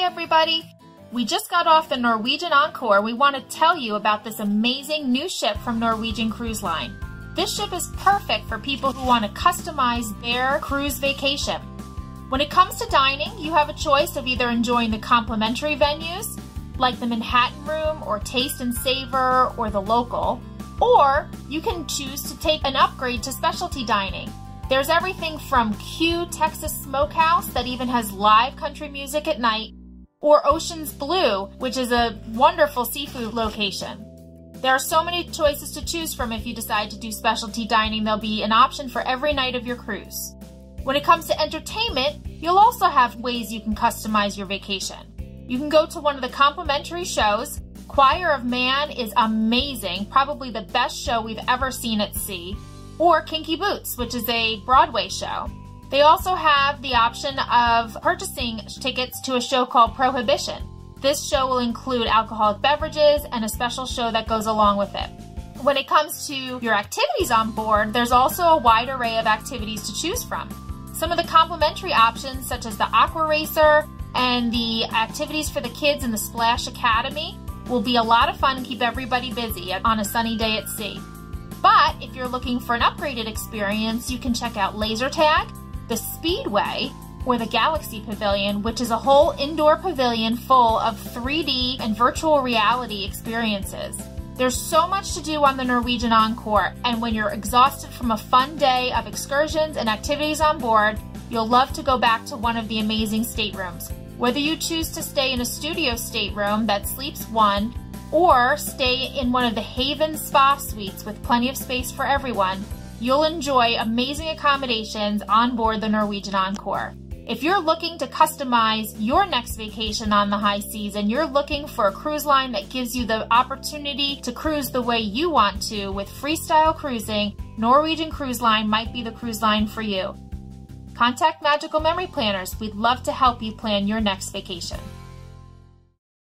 Everybody. We just got off the Norwegian Encore. We want to tell you about this amazing new ship from Norwegian Cruise Line. This ship is perfect for people who want to customize their cruise vacation. When it comes to dining, you have a choice of either enjoying the complimentary venues, like the Manhattan Room or Taste and Savor or the Local, or you can choose to take an upgrade to specialty dining. There's everything from Q Texas Smokehouse that even has live country music at night, or Ocean's Blue, which is a wonderful seafood location. There are so many choices to choose from if you decide to do specialty dining. There'll be an option for every night of your cruise. When it comes to entertainment, you'll also have ways you can customize your vacation. You can go to one of the complimentary shows. Choir of Man is amazing, probably the best show we've ever seen at sea or Kinky Boots, which is a Broadway show. They also have the option of purchasing tickets to a show called Prohibition. This show will include alcoholic beverages and a special show that goes along with it. When it comes to your activities on board, there's also a wide array of activities to choose from. Some of the complimentary options, such as the Aqua Racer and the activities for the kids in the Splash Academy, will be a lot of fun and keep everybody busy on a sunny day at sea. But if you're looking for an upgraded experience, you can check out Laser Tag, the Speedway, or the Galaxy Pavilion, which is a whole indoor pavilion full of 3D and virtual reality experiences. There's so much to do on the Norwegian Encore, and when you're exhausted from a fun day of excursions and activities on board, you'll love to go back to one of the amazing staterooms. Whether you choose to stay in a studio stateroom that sleeps one, or stay in one of the Haven Spa Suites with plenty of space for everyone, you'll enjoy amazing accommodations on board the Norwegian Encore. If you're looking to customize your next vacation on the high seas and you're looking for a cruise line that gives you the opportunity to cruise the way you want to with freestyle cruising, Norwegian Cruise Line might be the cruise line for you. Contact Magical Memory Planners. We'd love to help you plan your next vacation.